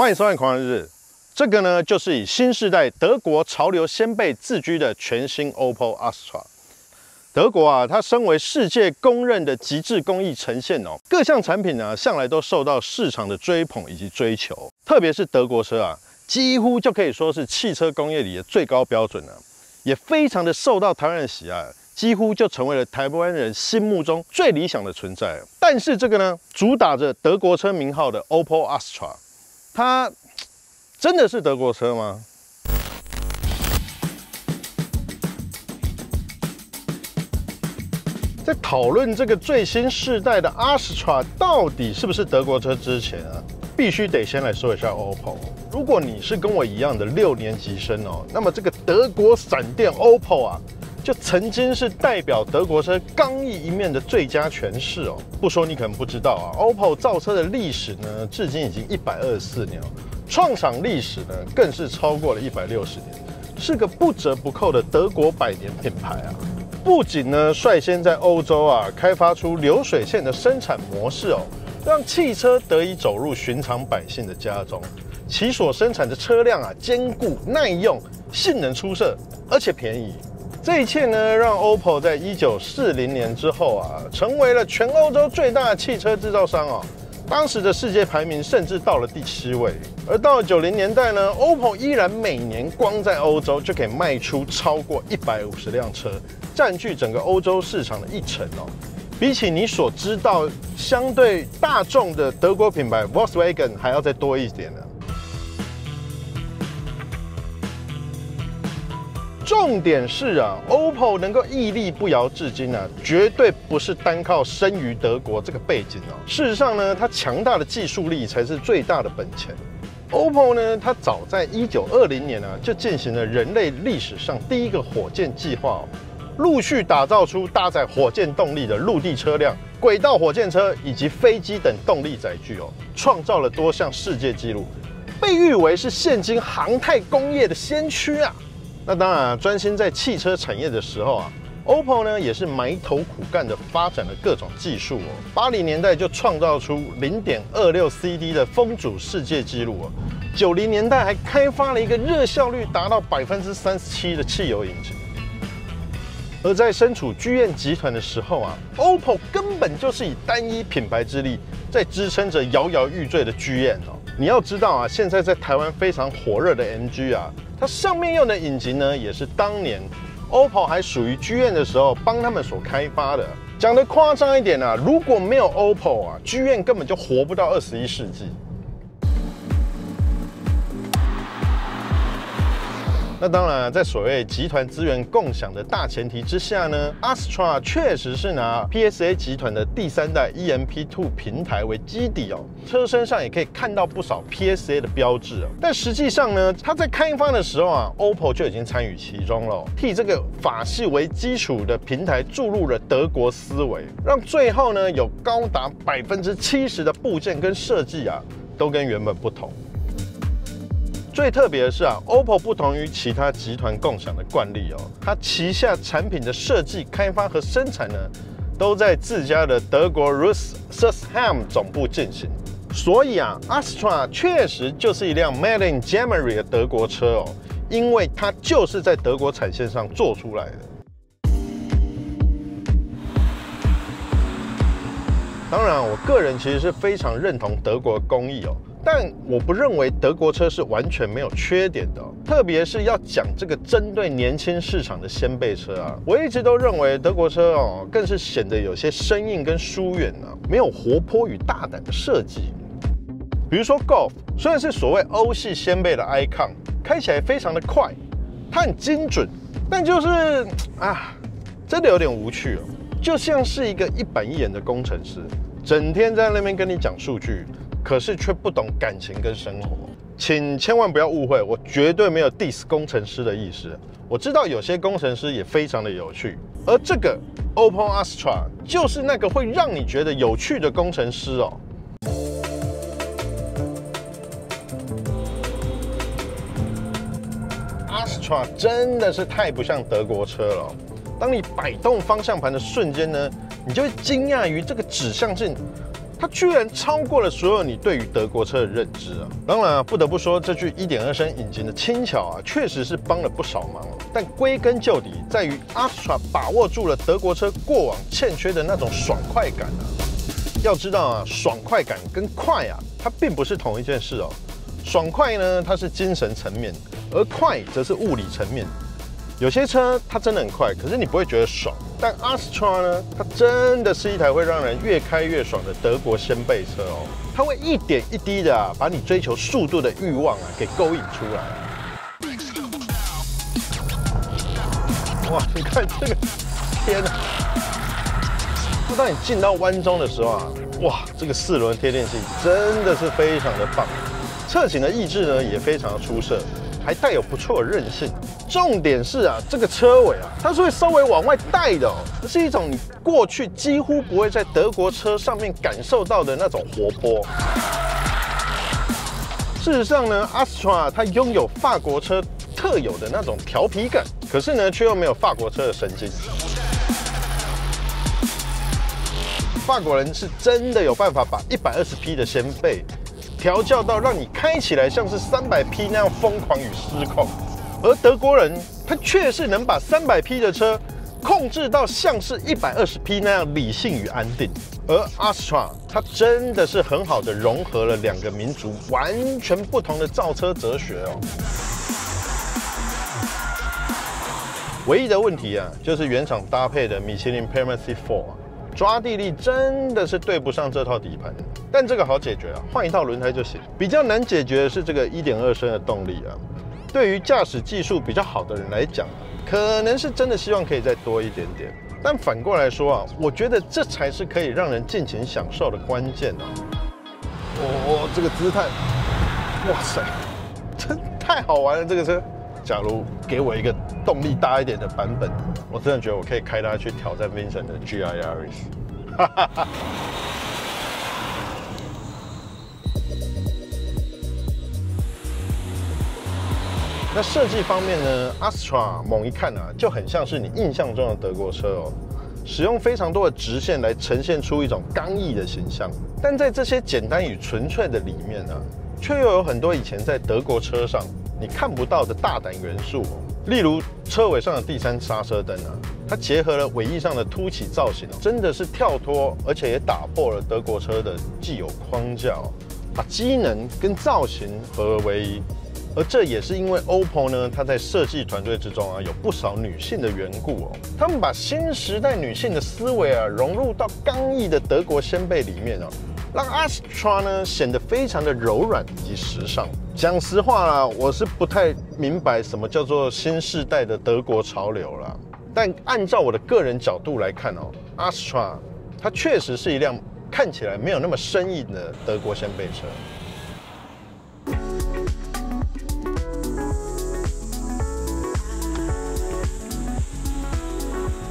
欢迎收看《狂人日》，这个呢就是以新时代德国潮流先辈自居的全新 OPPO Astra。德国啊，它身为世界公认的极致工艺呈现哦，各项产品呢向来都受到市场的追捧以及追求，特别是德国车啊，几乎就可以说是汽车工业里的最高标准了，也非常的受到台湾人喜爱。几乎就成为了台湾人心目中最理想的存在。但是这个呢，主打着德国车名号的 OPPO Astra，它真的是德国车吗？在讨论这个最新世代的 Astra 到底是不是德国车之前啊，必须得先来说一下 OPPO。如果你是跟我一样的六年级生哦，那么这个德国闪电 OPPO 啊。就曾经是代表德国车刚毅一面的最佳诠释哦。不说你可能不知道啊，OPPO 造车的历史呢，至今已经一百二十四年了，创厂历史呢更是超过了一百六十年，是个不折不扣的德国百年品牌啊。不仅呢率先在欧洲啊开发出流水线的生产模式哦，让汽车得以走入寻常百姓的家中，其所生产的车辆啊坚固耐用，性能出色，而且便宜。这一切呢，让 OPPO 在一九四零年之后啊，成为了全欧洲最大的汽车制造商哦。当时的世界排名甚至到了第七位。而到了九零年代呢，OPPO 依然每年光在欧洲就可以卖出超过一百五十辆车，占据整个欧洲市场的一成哦。比起你所知道相对大众的德国品牌 Volkswagen 还要再多一点呢。重点是啊，OPPO 能够屹立不摇至今啊，绝对不是单靠生于德国这个背景哦。事实上呢，它强大的技术力才是最大的本钱。OPPO 呢，它早在一九二零年啊，就进行了人类历史上第一个火箭计划哦，陆续打造出搭载火箭动力的陆地车辆、轨道火箭车以及飞机等动力载具哦，创造了多项世界纪录，被誉为是现今航太工业的先驱啊。那当然，专心在汽车产业的时候啊，OPPO 呢也是埋头苦干的发展了各种技术哦。八零年代就创造出零点二六 CD 的风阻世界纪录哦。九零年代还开发了一个热效率达到百分之三十七的汽油引擎。而在身处居燕集团的时候啊，OPPO 根本就是以单一品牌之力在支撑着摇摇欲坠的居燕哦。你要知道啊，现在在台湾非常火热的 MG 啊。它上面用的引擎呢，也是当年 OPPO 还属于剧院的时候帮他们所开发的。讲得夸张一点啊，如果没有 OPPO 啊，剧院根本就活不到二十一世纪。那当然，在所谓集团资源共享的大前提之下呢，Astra 确实是拿 PSA 集团的第三代 EMP2 平台为基底哦，车身上也可以看到不少 PSA 的标志哦。但实际上呢，它在开发的时候啊，OPPO 就已经参与其中了，替这个法系为基础的平台注入了德国思维，让最后呢有高达百分之七十的部件跟设计啊，都跟原本不同。最特别的是啊，OPPO 不同于其他集团共享的惯例哦，它旗下产品的设计、开发和生产呢，都在自家的德国 r u s s u s h a m 总部进行。所以啊，Astra 确实就是一辆 Made in Germany 的德国车哦，因为它就是在德国产线上做出来的。当然，我个人其实是非常认同德国工艺哦。但我不认为德国车是完全没有缺点的，特别是要讲这个针对年轻市场的先辈车啊，我一直都认为德国车哦，更是显得有些生硬跟疏远呢，没有活泼与大胆的设计。比如说 Golf，虽然是所谓欧系先辈的 icon，开起来非常的快，它很精准，但就是啊，真的有点无趣哦，就像是一个一板一眼的工程师，整天在那边跟你讲数据。可是却不懂感情跟生活，请千万不要误会，我绝对没有 diss 工程师的意思。我知道有些工程师也非常的有趣，而这个 OPPO Astra 就是那个会让你觉得有趣的工程师哦。Astra 真的是太不像德国车了，当你摆动方向盘的瞬间呢，你就会惊讶于这个指向性。它居然超过了所有你对于德国车的认知啊！当然啊，不得不说，这具1.2升引擎的轻巧啊，确实是帮了不少忙。但归根究底，在于 Astra 把握住了德国车过往欠缺的那种爽快感啊！要知道啊，爽快感跟快啊，它并不是同一件事哦。爽快呢，它是精神层面，而快则是物理层面。有些车它真的很快，可是你不会觉得爽。但 Astra 呢，它真的是一台会让人越开越爽的德国掀背车哦。它会一点一滴的，把你追求速度的欲望啊给勾引出来。哇，你看这个，天哪！当你进到弯中的时候啊，哇，这个四轮贴电器真的是非常的棒。侧倾的意志呢也非常的出色，还带有不错的韧性。重点是啊，这个车尾啊，它是会稍微往外带的哦，这是一种你过去几乎不会在德国车上面感受到的那种活泼。事实上呢，Astra 它拥有法国车特有的那种调皮感，可是呢，却又没有法国车的神经。法国人是真的有办法把一百二十匹的掀背。调教到让你开起来像是三百匹那样疯狂与失控，而德国人他却是能把三百匹的车控制到像是一百二十匹那样理性与安定。而 Astra 它真的是很好的融合了两个民族完全不同的造车哲学哦。唯一的问题啊，就是原厂搭配的米其林 Permancy Four。抓地力真的是对不上这套底盘，但这个好解决啊，换一套轮胎就行。比较难解决的是这个1.2升的动力啊，对于驾驶技术比较好的人来讲，可能是真的希望可以再多一点点。但反过来说啊，我觉得这才是可以让人尽情享受的关键啊！哦，这个姿态，哇塞，真太好玩了这个车。假如给我一个动力大一点的版本，我真的觉得我可以开它去挑战 Vincent 的 GR Yaris。那设计方面呢？Astra 猛一看啊，就很像是你印象中的德国车哦，使用非常多的直线来呈现出一种刚毅的形象。但在这些简单与纯粹的里面呢，却又有很多以前在德国车上。你看不到的大胆元素，例如车尾上的第三刹车灯啊，它结合了尾翼上的凸起造型，真的是跳脱，而且也打破了德国车的既有框架，把机能跟造型合而为一。而这也是因为 OPPO 呢，它在设计团队之中啊，有不少女性的缘故哦。他们把新时代女性的思维啊，融入到刚毅的德国先辈里面哦。让 Astra 呢显得非常的柔软以及时尚。讲实话啦，我是不太明白什么叫做新时代的德国潮流啦。但按照我的个人角度来看哦，Astra 它确实是一辆看起来没有那么生硬的德国先辈车。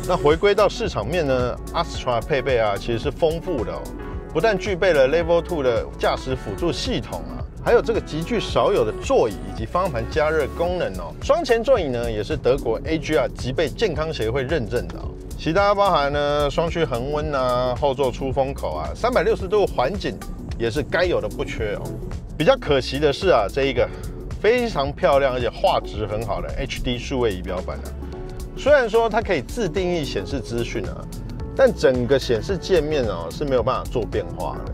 那回归到市场面呢，Astra 配备啊其实是丰富的哦。不但具备了 Level Two 的驾驶辅助系统啊，还有这个极具少有的座椅以及方向盘加热功能哦。双前座椅呢，也是德国 AGR 极背健康协会认证的哦。其他包含呢双区恒温啊，后座出风口啊，三百六十度环景也是该有的不缺哦。比较可惜的是啊，这一个非常漂亮而且画质很好的 HD 数位仪表板啊，虽然说它可以自定义显示资讯啊。但整个显示界面哦是没有办法做变化的。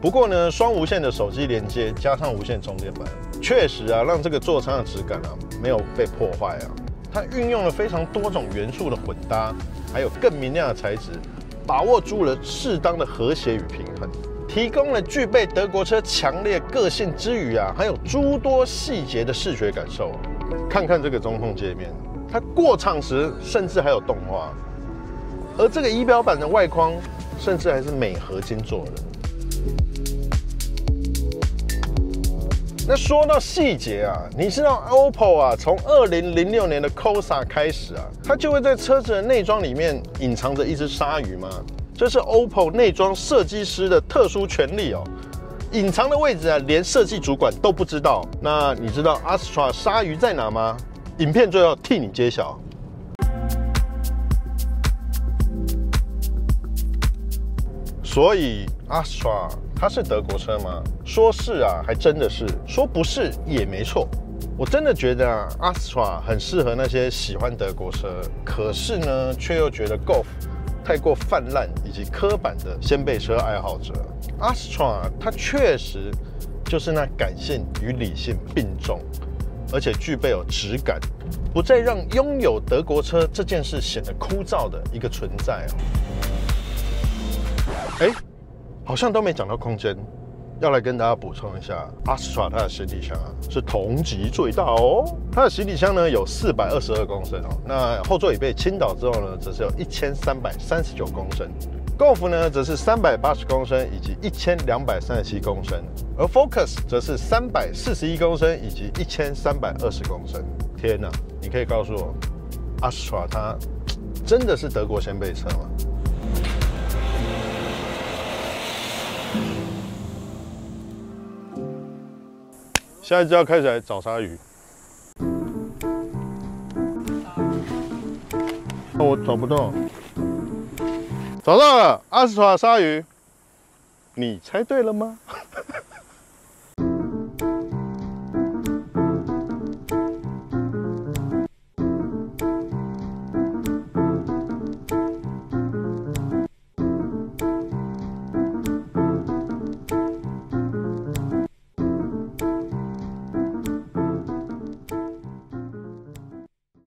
不过呢，双无线的手机连接加上无线充电板，确实啊让这个座舱的质感啊没有被破坏啊。它运用了非常多种元素的混搭，还有更明亮的材质，把握住了适当的和谐与平衡，提供了具备德国车强烈个性之余啊，还有诸多细节的视觉感受。看看这个中控界面，它过场时甚至还有动画。而这个仪表板的外框，甚至还是镁合金做的。那说到细节啊，你知道 OPPO 啊，从二零零六年的 Cosa 开始啊，它就会在车子的内装里面隐藏着一只鲨鱼吗？这是 OPPO 内装设计师的特殊权利哦，隐藏的位置啊，连设计主管都不知道。那你知道 Astra 鲨鱼在哪吗？影片最后替你揭晓。所以 Astra 它是德国车吗？说是啊，还真的是；说不是也没错。我真的觉得啊，Astra 很适合那些喜欢德国车，可是呢，却又觉得 Golf 太过泛滥以及刻板的掀背车爱好者。Astra 它确实就是那感性与理性并重，而且具备有质感，不再让拥有德国车这件事显得枯燥的一个存在哦。哎，好像都没讲到空间，要来跟大家补充一下，Astra 它的行李箱啊是同级最大哦。它的行李箱呢有四百二十二公升哦，那后座椅被倾倒之后呢，则是有一千三百三十九公升。Golf 呢则是三百八十公升以及一千两百三十七公升，而 Focus 则是三百四十一公升以及一千三百二十公升。天哪，你可以告诉我，Astra 它真的是德国掀背车吗？下一只要开始来找鲨鱼，我找不到，找到了阿斯塔鲨鱼，你猜对了吗？